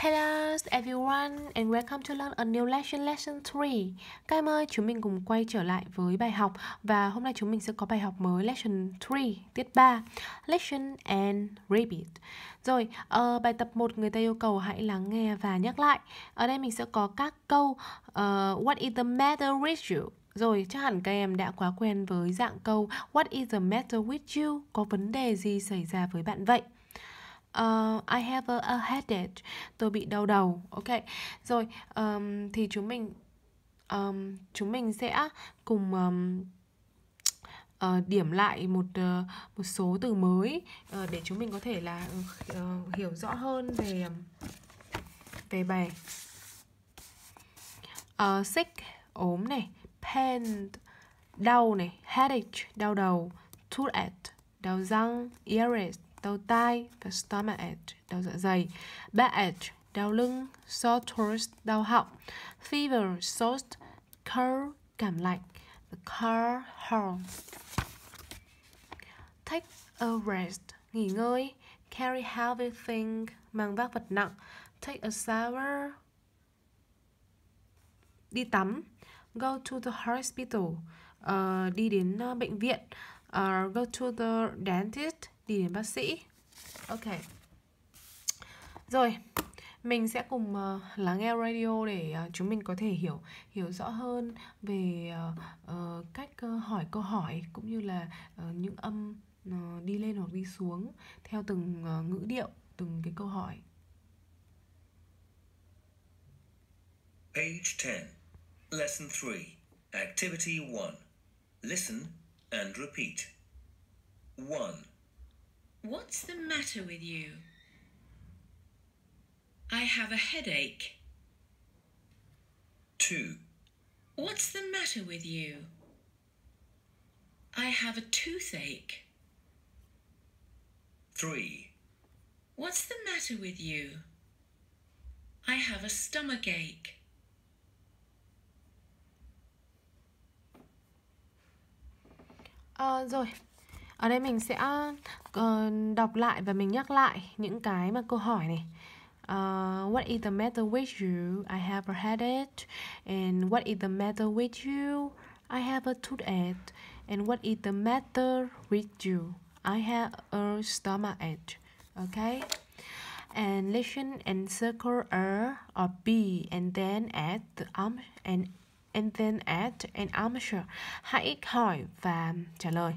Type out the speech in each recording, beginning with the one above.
Hello everyone and welcome to learn a new lesson lesson 3 Các em ơi, chúng mình cùng quay trở lại với bài học Và hôm nay chúng mình sẽ có bài học mới lesson 3, tiết 3 Lesson and repeat Rồi, uh, bài tập 1 người ta yêu cầu hãy lắng nghe và nhắc lại Ở đây mình sẽ có các câu uh, What is the matter with you? Rồi, chắc hẳn các em đã quá quen với dạng câu What is the matter with you? Có vấn đề gì xảy ra với bạn vậy? Uh, I have a, a headache. Tôi bị đau đầu. Ok. Rồi, um, thì chúng mình um, chúng mình sẽ cùng um, uh, điểm lại một uh, một số từ mới uh, để chúng mình có thể là uh, hiểu rõ hơn về um, về bài uh, sick ốm này, pain đau này, headache đau đầu, toothache đau răng, earache đau tai và stomachache, đau dạ dày, backache, đau lưng, sore throat, đau họng, fever, sốt, cold, cảm lạnh, the car home Take a rest, nghỉ ngơi, carry heavy thing, mang vác vật nặng, take a shower, đi tắm, go to the hospital, uh, đi đến uh, bệnh viện, uh, go to the dentist, đi đến bác sĩ. Ok. Rồi mình sẽ cùng uh, lắng nghe radio để uh, chúng mình có thể hiểu hiểu rõ hơn về uh, uh, cách uh, hỏi câu hỏi cũng như là uh, những âm uh, đi lên hoặc đi xuống theo từng uh, ngữ điệu từng cái câu hỏi. Page 10 Lesson 3 Activity 1 Listen and repeat. 1 What's the matter with you? I have a headache. 2 What's the matter with you? I have a toothache. 3 What's the matter with you? I have a stomach ache. Uh, à, rồi ở đây mình sẽ uh, đọc lại và mình nhắc lại những cái mà câu hỏi này Uh, what is the matter with you? I have a headache. And what is the matter with you? I have a toothache. And what is the matter with you? I have a stomachache. Okay? And listen and circle A or B and then add the um and and then add an answer. Hãy hỏi và trả lời.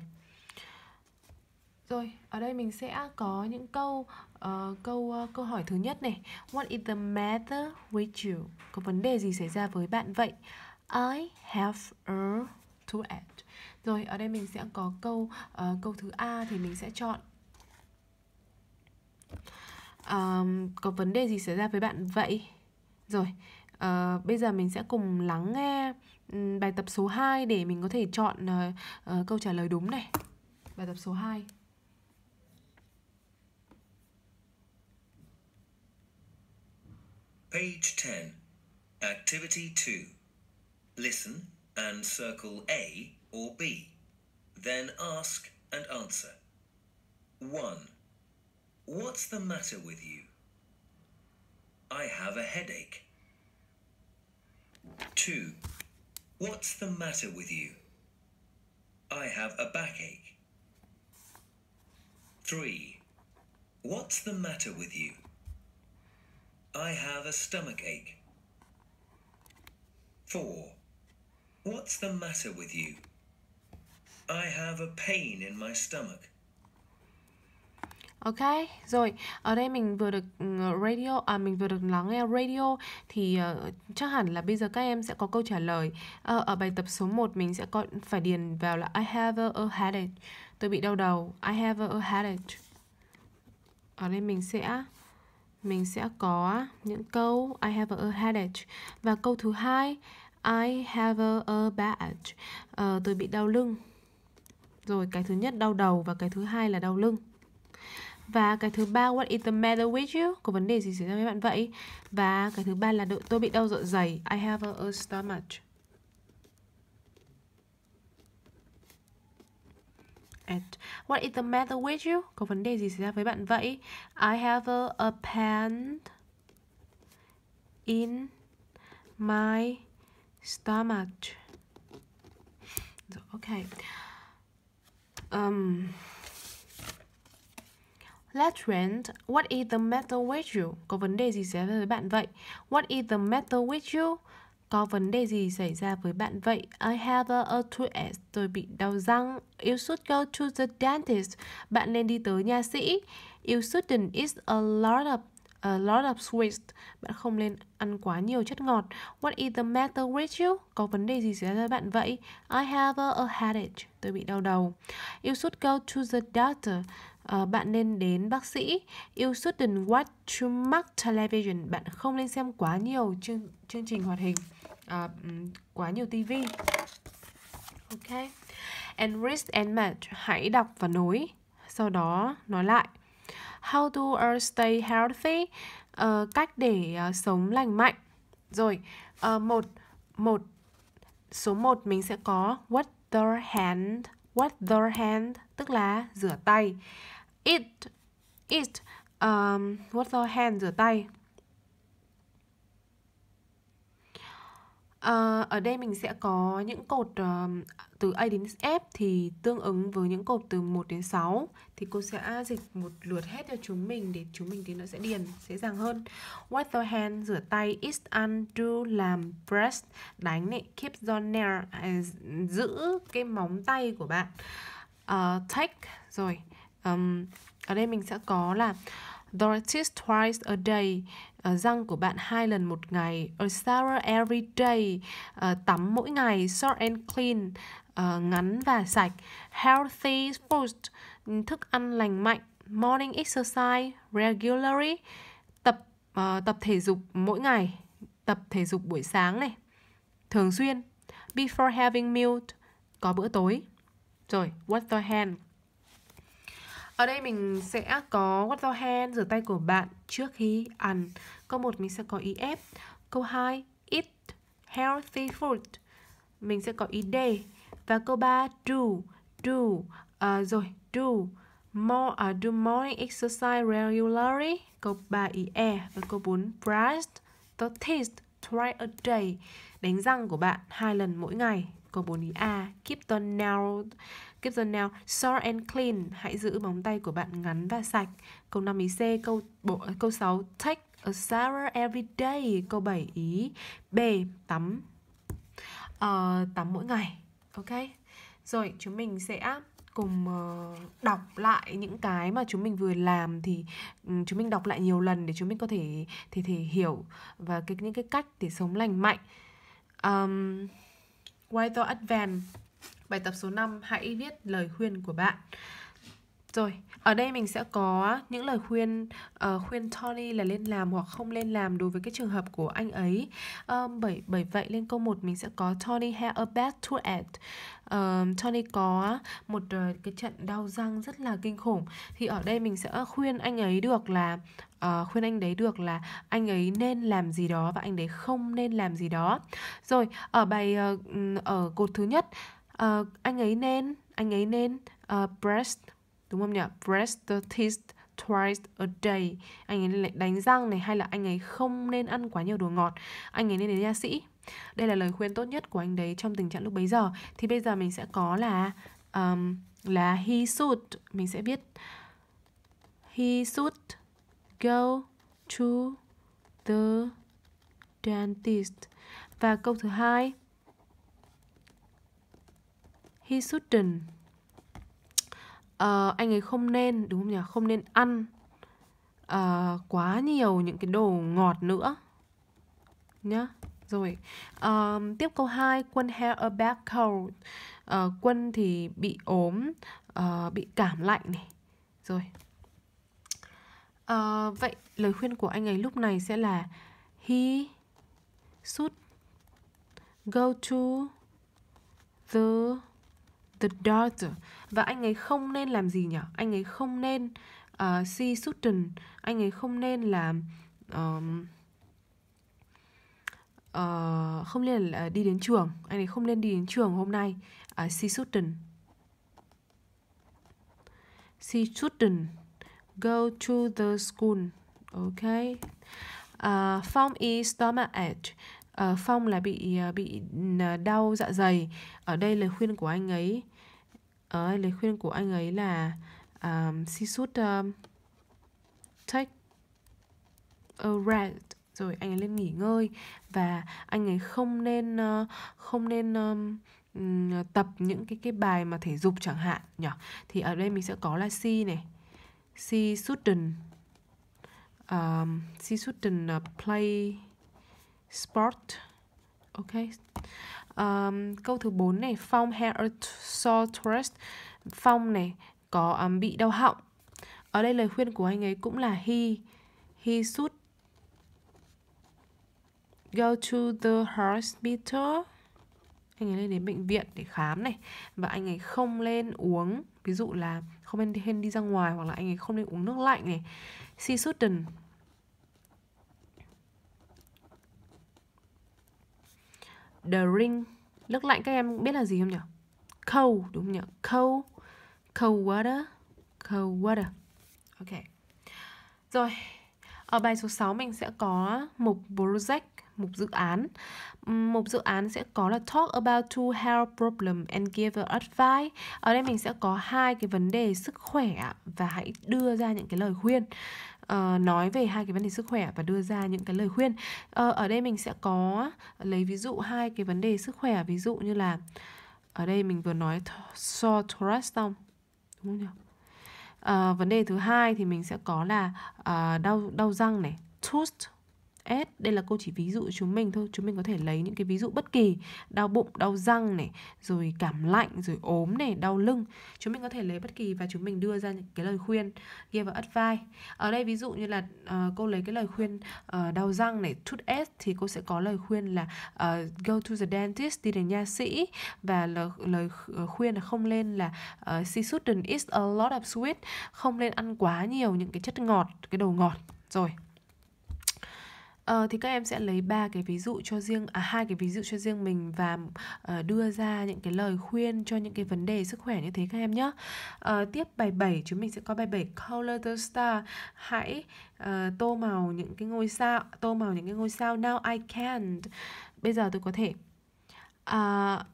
Rồi, ở đây mình sẽ có những câu uh, câu uh, câu hỏi thứ nhất này. What is the matter with you? Có vấn đề gì xảy ra với bạn vậy? I have a toothache. Rồi, ở đây mình sẽ có câu uh, câu thứ A thì mình sẽ chọn um, có vấn đề gì xảy ra với bạn vậy? Rồi, uh, bây giờ mình sẽ cùng lắng nghe um, bài tập số 2 để mình có thể chọn uh, uh, câu trả lời đúng này. Bài tập số 2. Page 10 Activity 2 Listen and circle A or B. Then ask and answer. 1. What's the matter with you? I have a headache. 2. What's the matter with you? I have a backache. 3. What's the matter with you? I have a stomach ache. 4. What's the matter with you? I have a pain in my stomach. Ok, rồi ở đây mình vừa được ừ, radio à mình vừa được lắng nghe radio thì uh, chắc hẳn là bây giờ các em sẽ có câu trả lời. Uh, ở bài tập số 1 mình sẽ có phải điền vào là I have a, a headache. Tôi bị đau đầu. I have a, a headache. Ở đây mình sẽ mình sẽ có những câu I have a headache và câu thứ hai I have a, a. Uh, ờ, tôi bị đau lưng. Rồi cái thứ nhất đau đầu và cái thứ hai là đau lưng. Và cái thứ ba what is the matter with you? Có vấn đề gì xảy ra với bạn vậy? Và cái thứ ba là tôi bị đau dạ dày. I have a, a stomach. At. What is the matter with you? Có vấn đề gì xảy ra với bạn vậy? I have a, a pain in my stomach. Rồi. Um, Let's rent. What is the matter with you? Có vấn đề gì xảy ra với bạn vậy? What is the matter with you? Có vấn đề gì xảy ra với bạn vậy? I have a, a toothache. Tôi bị đau răng. You should go to the dentist. Bạn nên đi tới nha sĩ. You shouldn't eat a lot of a lot of sweets. Bạn không nên ăn quá nhiều chất ngọt. What is the matter with you? Có vấn đề gì xảy ra với bạn vậy? I have a, a headache. Tôi bị đau đầu. You should go to the doctor. Uh, bạn nên đến bác sĩ. You shouldn't watch too much television. Bạn không nên xem quá nhiều chương chương trình hoạt hình, uh, quá nhiều TV. Ok. And read and match. Hãy đọc và nối. Sau đó nói lại. How to uh, stay healthy? Uh, cách để uh, sống lành mạnh. Rồi, uh, một một số 1 mình sẽ có what the hand, what the hand tức là rửa tay. It, it, um, what the hand rửa tay. Ờ, ở đây mình sẽ có những cột uh, từ A đến F thì tương ứng với những cột từ 1 đến 6 thì cô sẽ dịch một lượt hết cho chúng mình để chúng mình thì nó sẽ điền dễ dàng hơn. Wash your hand rửa tay, is undo làm press đánh này, keep your nail à, giữ cái móng tay của bạn. Uh, take rồi. Um, ở đây mình sẽ có là Dorothy's twice a day uh, Răng của bạn hai lần một ngày. A shower every day uh, Tắm mỗi ngày Short and clean uh, Ngắn và sạch. Healthy food ừ, Thức ăn lành mạnh Morning exercise regularly Tập uh, tập thể dục mỗi ngày Tập thể dục buổi sáng này. Thường xuyên. Before having meal Có bữa tối. Rồi, wash your hand ở đây mình sẽ có what your hand rửa tay của bạn trước khi ăn. Câu 1 mình sẽ có ý F. Câu 2 eat healthy food. Mình sẽ có ý D. Và câu 3 do do uh, rồi do more uh, do morning exercise regularly. Câu 3 ý E và câu 4 brush the teeth twice a day. Đánh răng của bạn hai lần mỗi ngày. Câu 4 ý A keep the nail Keep the nail short and clean. Hãy giữ móng tay của bạn ngắn và sạch. Câu 5 ý C, câu bộ câu 6 take a shower every day. Câu 7 ý B tắm uh, tắm mỗi ngày. Ok. Rồi chúng mình sẽ cùng uh, đọc lại những cái mà chúng mình vừa làm thì um, chúng mình đọc lại nhiều lần để chúng mình có thể thể thể hiểu và cái những cái cách để sống lành mạnh. Um, White Advent. Bài tập số 5 hãy viết lời khuyên của bạn. Rồi, ở đây mình sẽ có những lời khuyên uh, khuyên Tony là lên làm hoặc không lên làm đối với cái trường hợp của anh ấy. Um, bởi bởi vậy lên câu 1 mình sẽ có Tony had a bad toothache. Um, Tony có một uh, cái trận đau răng rất là kinh khủng. Thì ở đây mình sẽ khuyên anh ấy được là uh, khuyên anh đấy được là anh ấy nên làm gì đó và anh đấy không nên làm gì đó. Rồi, ở bài uh, ở cột thứ nhất uh, anh ấy nên anh ấy nên uh, brush đúng không nhỉ? Brush the teeth twice a day. Anh ấy lại đánh răng này hay là anh ấy không nên ăn quá nhiều đồ ngọt? Anh ấy nên đến nha sĩ. Đây là lời khuyên tốt nhất của anh đấy trong tình trạng lúc bấy giờ. Thì bây giờ mình sẽ có là um, là he should. Mình sẽ viết he should go to the dentist. Và câu thứ hai he shouldn't uh, anh ấy không nên đúng không nhỉ? Không nên ăn uh, quá nhiều những cái đồ ngọt nữa. Nhá rồi um, tiếp câu 2 quân have a bad cold uh, quân thì bị ốm uh, bị cảm lạnh này. Rồi. Uh, vậy lời khuyên của anh ấy lúc này sẽ là he should go to the the daughter và anh ấy không nên làm gì nhỉ anh ấy không nên ờ, uh, see Sutton anh ấy không nên làm um, ờ, uh, không nên là đi đến trường. Anh ấy không nên đi đến trường hôm nay. À, uh, see Sutton see Sutton go to the school. Okay à, uh, Phong is stomach ache. Ờ, uh, Phong là bị uh, bị đau dạ dày. Ở đây lời khuyên của anh ấy ở lời khuyên của anh ấy là um, she should um, take a rest. Rồi anh ấy lên nghỉ ngơi và anh ấy không nên uh, không nên um, tập những cái cái bài mà thể dục chẳng hạn nhỉ? Thì ở đây mình sẽ có là she này. She shouldn't um, she shouldn't ờ, play sport. Ok? Um, câu thứ 4 này Phong had a sore throat Phong này có um, bị đau họng. Ở đây lời khuyên của anh ấy cũng là he he should go to the hospital. Anh ấy lên đến bệnh viện để khám này. Và anh ấy không lên uống ví dụ là không nên đi, đi ra ngoài hoặc là anh ấy không nên uống nước lạnh này. She shouldn't The Ring. Nước lạnh các em biết là gì không nhỉ? Cold, đúng không nhỉ? Cold. Cold water. Cold water. Ok. Rồi, ở bài số 6 mình sẽ có mục project mục dự án. Mục dự án sẽ có là talk about two health problem and give advice. Ở đây mình sẽ có hai cái vấn đề sức khỏe và hãy đưa ra những cái lời khuyên. Uh, nói về hai cái vấn đề sức khỏe và đưa ra những cái lời khuyên. Uh, ở đây mình sẽ có lấy ví dụ hai cái vấn đề sức khỏe ví dụ như là ở đây mình vừa nói sore throat xong đúng không nhỉ? Uh, vấn đề thứ hai thì mình sẽ có là uh, đau đau răng này tooth S. Đây là cô chỉ ví dụ chúng mình thôi. Chúng mình có thể lấy những cái ví dụ bất kỳ. Đau bụng đau răng này rồi cảm lạnh rồi ốm này đau lưng. Chúng mình có thể lấy bất kỳ và chúng mình đưa ra những cái lời khuyên give advice. Ở đây ví dụ như là uh, cô lấy cái lời khuyên uh, đau răng này tooth S thì cô sẽ có lời khuyên là uh, go to the dentist đi đến nha sĩ. Và lời, lời khuyên là không lên là uh, she shouldn't eat a lot of sweet. Không nên ăn quá nhiều những cái chất ngọt cái đồ ngọt. Rồi. Ờ, thì các em sẽ lấy ba cái ví dụ cho riêng à hai cái ví dụ cho riêng mình và uh, đưa ra những cái lời khuyên cho những cái vấn đề sức khỏe như thế các em nhé. Uh, ờ, tiếp bài 7 chúng mình sẽ có bài 7 color the star. Hãy uh, tô màu những cái ngôi sao, tô màu những cái ngôi sao. Now I can. Bây giờ tôi có thể uh,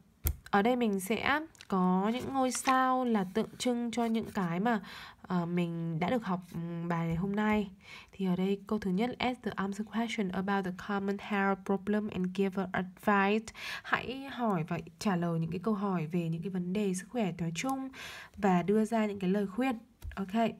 ở đây mình sẽ có những ngôi sao là tượng trưng cho những cái mà uh, mình đã được học bài hôm nay thì ở đây câu thứ nhất ask the answer question about the common health problem and give advice hãy hỏi và trả lời những cái câu hỏi về những cái vấn đề sức khỏe nói chung và đưa ra những cái lời khuyên ok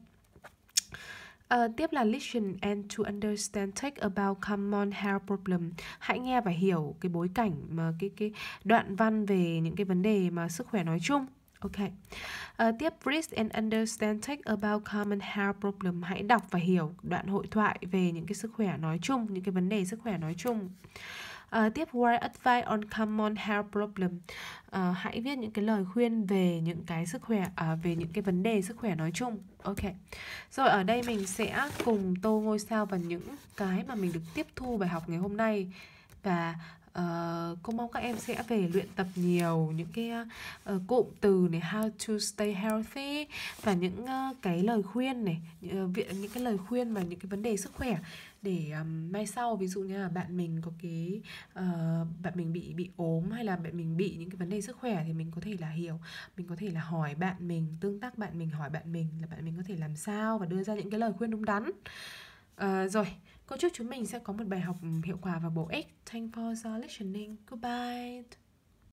Uh, tiếp là listen and to understand take about common health problem. Hãy nghe và hiểu cái bối cảnh mà cái cái đoạn văn về những cái vấn đề mà sức khỏe nói chung. Ok. Uh, tiếp read and understand take about common health problem. Hãy đọc và hiểu đoạn hội thoại về những cái sức khỏe nói chung, những cái vấn đề sức khỏe nói chung. Uh, tiếp write advice on common health problem. Uh, hãy viết những cái lời khuyên về những cái sức khỏe uh, về những cái vấn đề sức khỏe nói chung. Ok. Rồi ở đây mình sẽ cùng tô ngôi sao vào những cái mà mình được tiếp thu bài học ngày hôm nay và Uh, cô mong các em sẽ về luyện tập nhiều những cái uh, cụm từ này how to stay healthy và những uh, cái lời khuyên này uh, viện những cái lời khuyên và những cái vấn đề sức khỏe để um, mai sau ví dụ như là bạn mình có cái uh, bạn mình bị bị ốm hay là bạn mình bị những cái vấn đề sức khỏe thì mình có thể là hiểu mình có thể là hỏi bạn mình tương tác bạn mình hỏi bạn mình là bạn mình có thể làm sao và đưa ra những cái lời khuyên đúng đắn. Uh, rồi Cô chúc chúng mình sẽ có một bài học ừ, hiệu quả và bổ ích. Thank for listening. Goodbye.